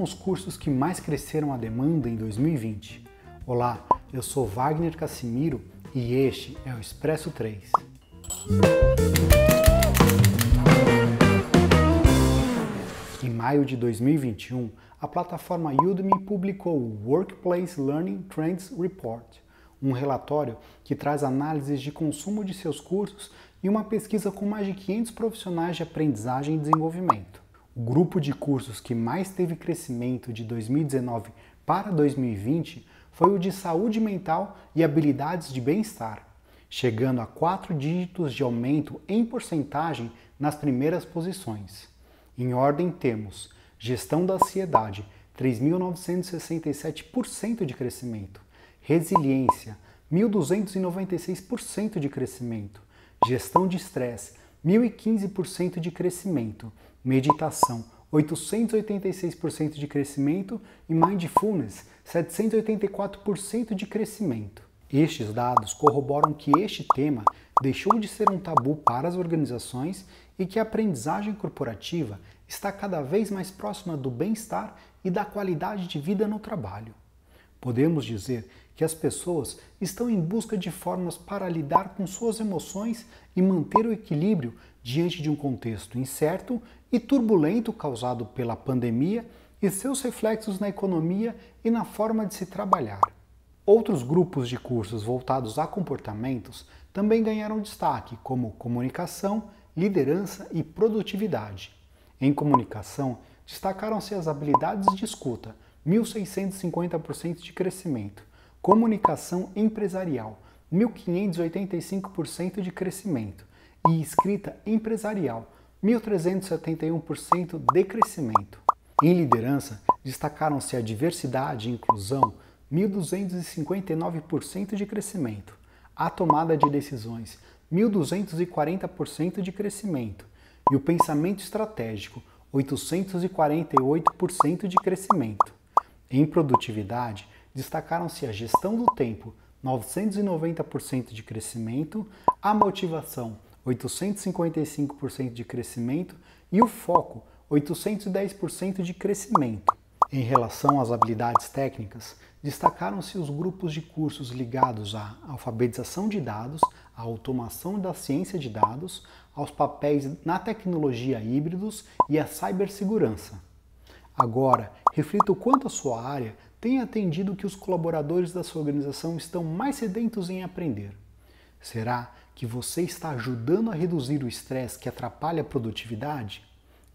são os cursos que mais cresceram a demanda em 2020? Olá, eu sou Wagner Cassimiro e este é o Expresso 3. Em maio de 2021, a plataforma Udemy publicou o Workplace Learning Trends Report, um relatório que traz análises de consumo de seus cursos e uma pesquisa com mais de 500 profissionais de aprendizagem e desenvolvimento. O grupo de cursos que mais teve crescimento de 2019 para 2020 foi o de saúde mental e habilidades de bem-estar, chegando a quatro dígitos de aumento em porcentagem nas primeiras posições. Em ordem temos gestão da ansiedade, 3.967% de crescimento, resiliência, 1.296% de crescimento, gestão de estresse, 1.015% de crescimento, meditação, 886% de crescimento e mindfulness, 784% de crescimento. Estes dados corroboram que este tema deixou de ser um tabu para as organizações e que a aprendizagem corporativa está cada vez mais próxima do bem-estar e da qualidade de vida no trabalho. Podemos dizer que as pessoas estão em busca de formas para lidar com suas emoções e manter o equilíbrio diante de um contexto incerto e turbulento causado pela pandemia e seus reflexos na economia e na forma de se trabalhar. Outros grupos de cursos voltados a comportamentos também ganharam destaque, como comunicação, liderança e produtividade. Em comunicação, destacaram-se as habilidades de escuta, 1.650% de crescimento, comunicação empresarial, 1.585% de crescimento e escrita empresarial, 1.371% de crescimento. Em liderança, destacaram-se a diversidade e inclusão, 1.259% de crescimento, a tomada de decisões, 1.240% de crescimento, e o pensamento estratégico, 848% de crescimento. Em produtividade, destacaram-se a gestão do tempo, 990% de crescimento, a motivação, 855% de crescimento e o foco, 810% de crescimento. Em relação às habilidades técnicas, destacaram-se os grupos de cursos ligados à alfabetização de dados, à automação da ciência de dados, aos papéis na tecnologia híbridos e à cibersegurança. Agora, reflita o quanto a sua área tem atendido que os colaboradores da sua organização estão mais sedentos em aprender. Será que você está ajudando a reduzir o estresse que atrapalha a produtividade?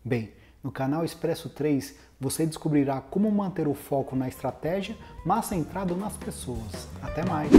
Bem, no canal Expresso 3 você descobrirá como manter o foco na estratégia, mas centrado nas pessoas. Até mais!